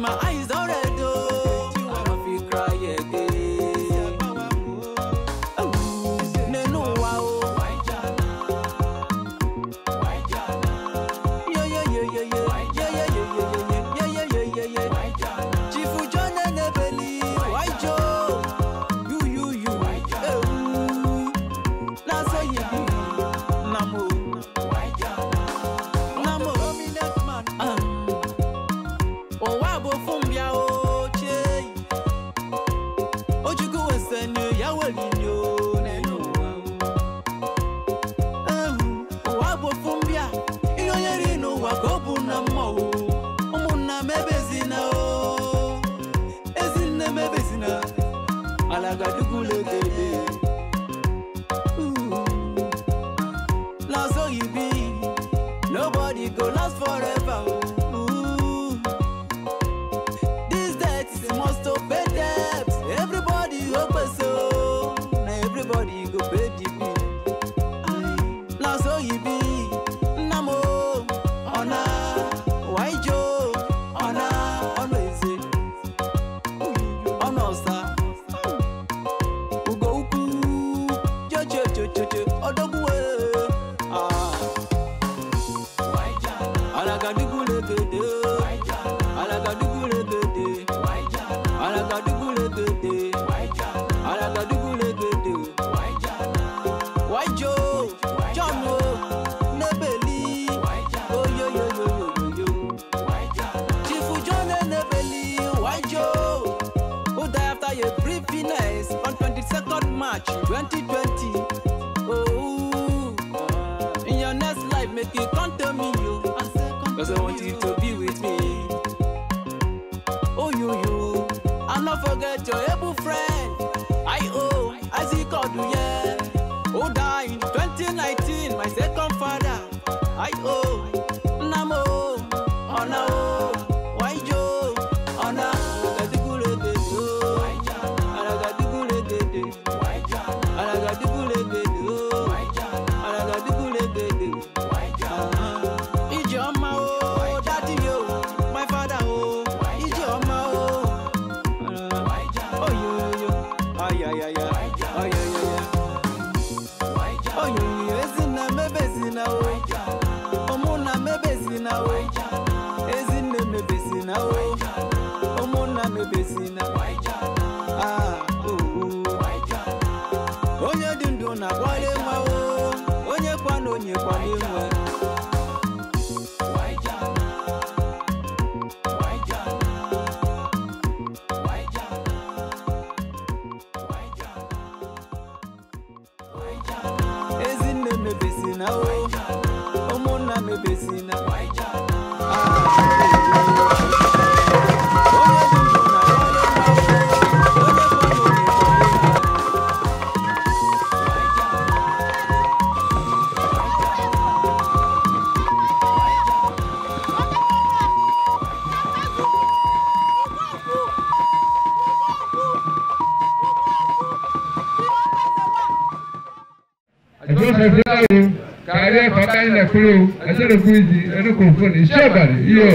my eyes. alàgbà dúkùn ló tèlè. lọ sóyìnbí nobody go last forever. March 2020. Oh, in your next life, make it come to me, yo. Cause I want you to be with me. Oh, yo, yo. I'll not forget your able friend. kwenye kwa nimwe ezinne mebezina o omuna mebezina februari ka ere fakalina kuro asere kuizi enu kumfuni shobari yo